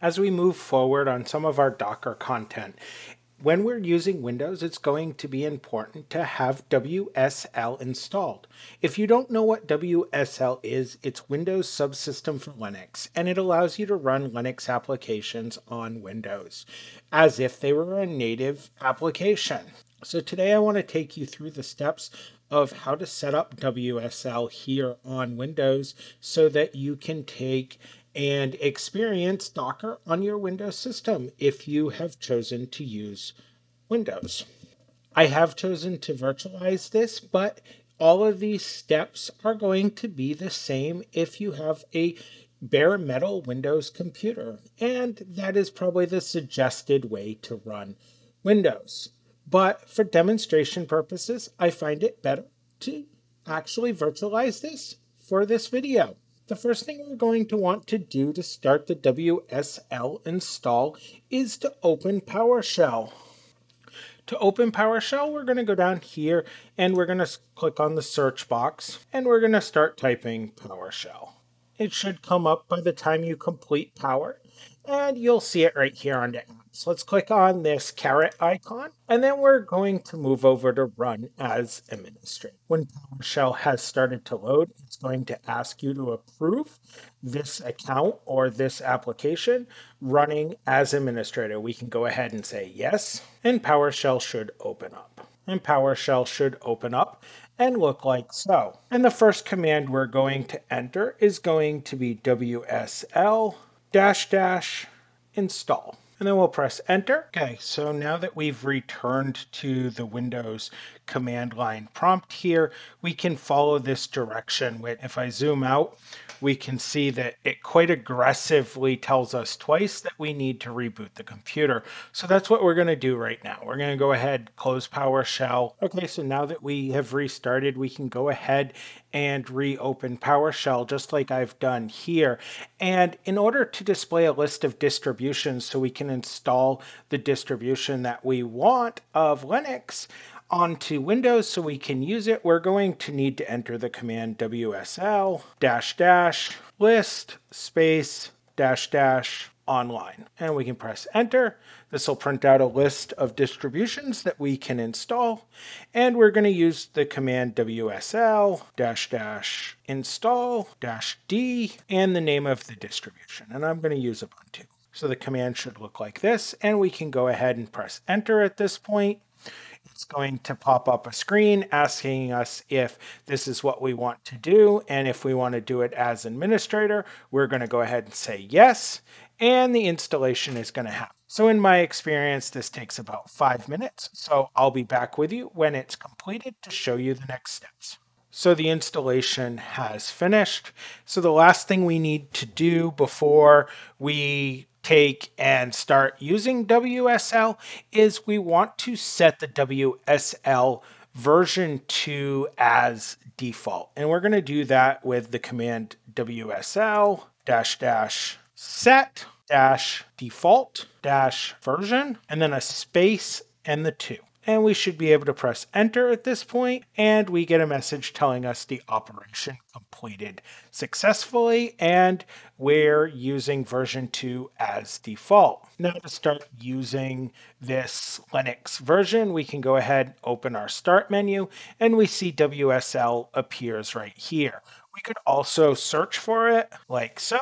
as we move forward on some of our Docker content. When we're using Windows, it's going to be important to have WSL installed. If you don't know what WSL is, it's Windows Subsystem for Linux, and it allows you to run Linux applications on Windows as if they were a native application. So today I want to take you through the steps of how to set up WSL here on Windows so that you can take and experience Docker on your Windows system if you have chosen to use Windows. I have chosen to virtualize this, but all of these steps are going to be the same if you have a bare metal Windows computer, and that is probably the suggested way to run Windows. But for demonstration purposes, I find it better to actually virtualize this for this video. The first thing we're going to want to do to start the WSL install is to open PowerShell. To open PowerShell, we're going to go down here and we're going to click on the search box and we're going to start typing PowerShell. It should come up by the time you complete Power and you'll see it right here on the apps. Let's click on this caret icon, and then we're going to move over to run as administrator. When PowerShell has started to load, it's going to ask you to approve this account or this application running as administrator. We can go ahead and say yes, and PowerShell should open up. And PowerShell should open up and look like so. And the first command we're going to enter is going to be WSL dash dash install. And then we'll press enter. Okay, so now that we've returned to the Windows command line prompt here, we can follow this direction. If I zoom out, we can see that it quite aggressively tells us twice that we need to reboot the computer. So that's what we're going to do right now. We're going to go ahead, close PowerShell. Okay, so now that we have restarted, we can go ahead and reopen PowerShell just like I've done here. And in order to display a list of distributions so we can install the distribution that we want of Linux, onto Windows so we can use it, we're going to need to enter the command WSL dash dash list space dash dash online. And we can press enter. This will print out a list of distributions that we can install. And we're going to use the command WSL dash dash install dash D and the name of the distribution. And I'm going to use Ubuntu. So the command should look like this. And we can go ahead and press enter at this point it's going to pop up a screen asking us if this is what we want to do. And if we want to do it as administrator, we're going to go ahead and say yes. And the installation is going to happen. So in my experience, this takes about five minutes. So I'll be back with you when it's completed to show you the next steps. So the installation has finished. So the last thing we need to do before we take and start using WSL is we want to set the WSL version 2 as default. And we're going to do that with the command WSL dash dash set dash default dash version and then a space and the 2 and we should be able to press enter at this point and we get a message telling us the operation completed successfully and we're using version 2 as default. Now to start using this Linux version, we can go ahead, and open our start menu, and we see WSL appears right here. We could also search for it like so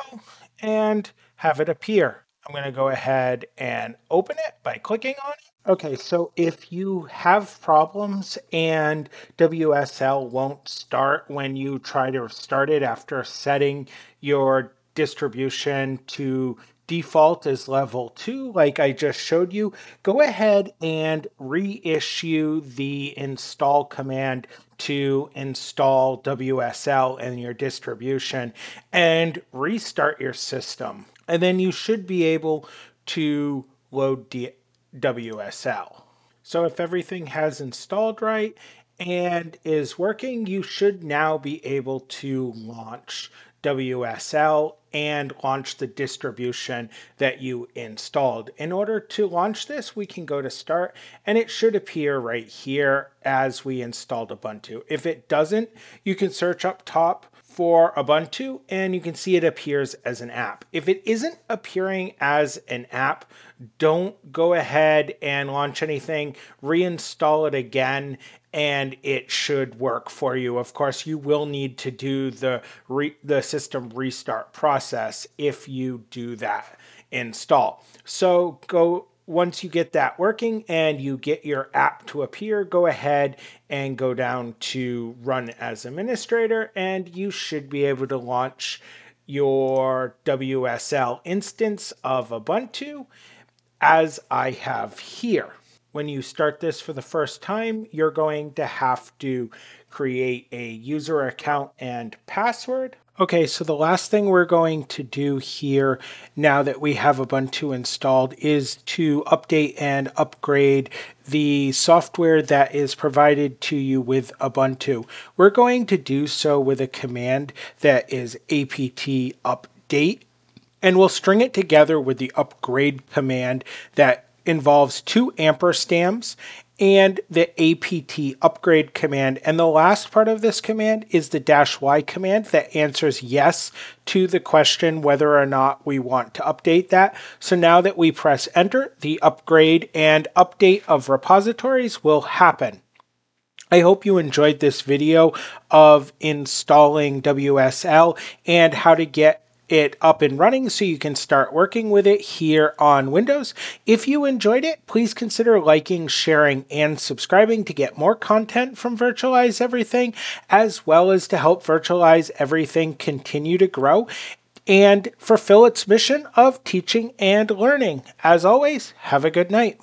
and have it appear. I'm going to go ahead and open it by clicking on it. Okay, so if you have problems and WSL won't start when you try to start it after setting your distribution to default as level 2 like I just showed you, go ahead and reissue the install command to install WSL in your distribution and restart your system and then you should be able to load D- WSL. So if everything has installed right and is working, you should now be able to launch WSL and launch the distribution that you installed. In order to launch this, we can go to start and it should appear right here as we installed Ubuntu. If it doesn't, you can search up top for Ubuntu and you can see it appears as an app. If it isn't appearing as an app, don't go ahead and launch anything, reinstall it again, and it should work for you. Of course, you will need to do the the system restart process if you do that install. So go once you get that working and you get your app to appear, go ahead and go down to run as administrator and you should be able to launch your WSL instance of Ubuntu as I have here. When you start this for the first time, you're going to have to create a user account and password. Okay, so the last thing we're going to do here now that we have Ubuntu installed is to update and upgrade the software that is provided to you with Ubuntu. We're going to do so with a command that is apt update and we'll string it together with the upgrade command that involves two ampersands and the apt upgrade command. And the last part of this command is the dash y command that answers yes to the question whether or not we want to update that. So now that we press enter, the upgrade and update of repositories will happen. I hope you enjoyed this video of installing WSL and how to get it up and running so you can start working with it here on Windows. If you enjoyed it, please consider liking, sharing, and subscribing to get more content from Virtualize Everything, as well as to help Virtualize Everything continue to grow and fulfill its mission of teaching and learning. As always, have a good night.